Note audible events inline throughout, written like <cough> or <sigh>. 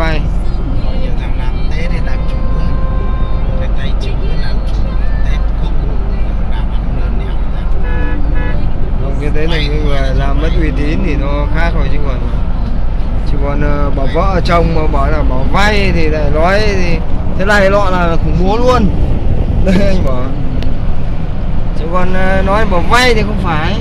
vay có nhiều thằng làm tết thì làm chủ cái tay chính làm tết không làm ăn lơn nhau không vâng, cái đấy là như là làm mất uy tín thì nó khác rồi chứ còn chỉ còn ờ, bỏ vợ ở chồng mà bảo là bỏ vay thì lại nói thì thế này lọ là khủng bố luôn. <laughs> Đây anh bảo. Chứ còn ờ, nói bỏ vay thì không phải.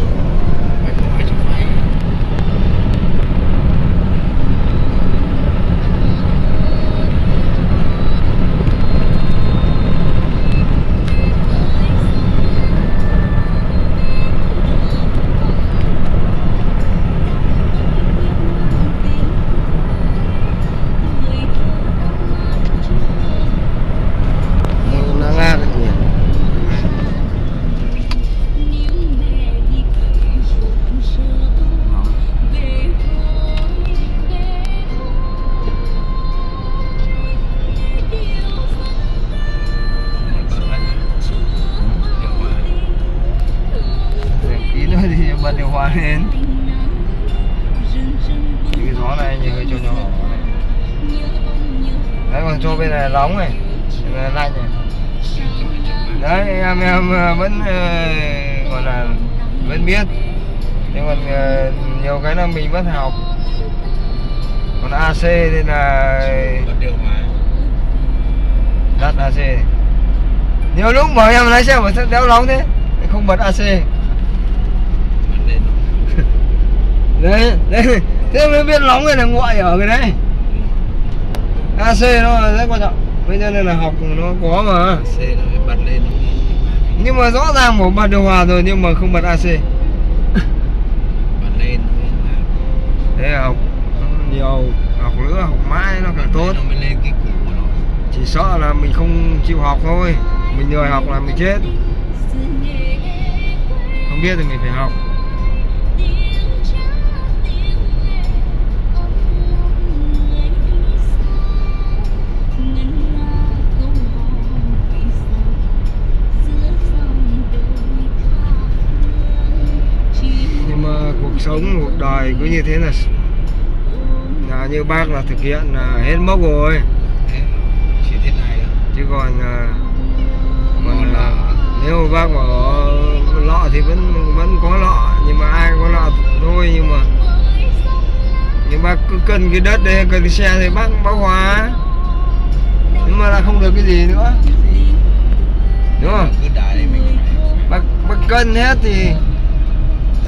Lên Thì cái gió này như hơi cho nhỏ. Này. đấy, còn cho bên này nóng này. Bên này lạnh này. Đấy em em ờ, vẫn ờ, gọi là, vẫn biết. Nhưng còn ờ, nhiều cái là mình vẫn học. Còn AC thì là điều đắt AC nhiều lúc bảo em lái xe mà đéo nóng thế. Không bật AC Bật lên đấy đấy. Thế mới biết nóng này là ngoại ở cái đấy. AC nó là rất quan trọng. Bây giờ nên là học nó có mà. C nó phải bật lên. Nhưng mà rõ ràng một bật điều hòa rồi nhưng mà không bật AC bật lên thế học nhiều học nữa học mãi nó càng tốt. nó mới lên cái củ của nó. chỉ sợ là mình không chịu học thôi. Mình lười học là mình chết. Không biết thì mình phải học sống cuộc đời cứ như thế là là như bác là thực hiện là hết mốc rồi. Thế, chỉ thế này thôi. chứ còn à, Còn còn là nếu mà bác bảo lọ thì vẫn vẫn có lọ nhưng mà ai có lọ thôi nhưng mà nhưng bác cứ cần cái đất đấy cần cái xe thì bác bác hóa. Nhưng mà là không được cái gì nữa. Đúng không? Bác bác cân hết thì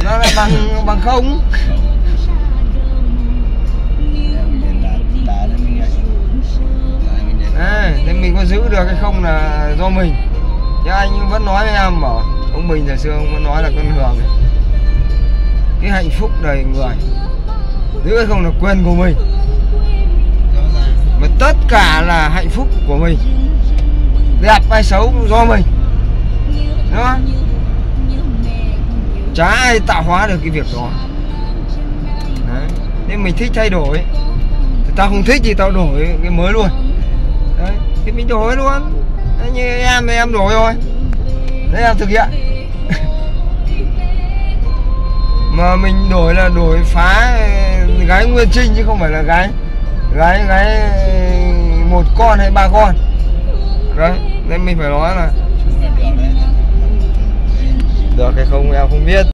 nó lại bằng bằng không? À, thế mình có giữ được hay không là do mình. Chứ anh vẫn nói với em bảo ông mình thời xưa ông vẫn nói là con hường này. Cái hạnh phúc đời người. Giữ hay không là quyền của mình. Mà tất cả là hạnh phúc của mình. Đẹp hay xấu do mình. Đúng không? Chả ai tạo hóa được cái việc đó. Đấy. nên mình thích thay đổi. Thì tao không thích thì tao đổi cái mới luôn. Đấy. thì mình đổi luôn. Đấy, như em thì em đổi rồi đấy em thực hiện. <laughs> Mà mình đổi là đổi phá gái nguyên trinh chứ không phải là gái gái gái một con hay ba con. Đấy. Nên mình phải nói là được hay không em không biết.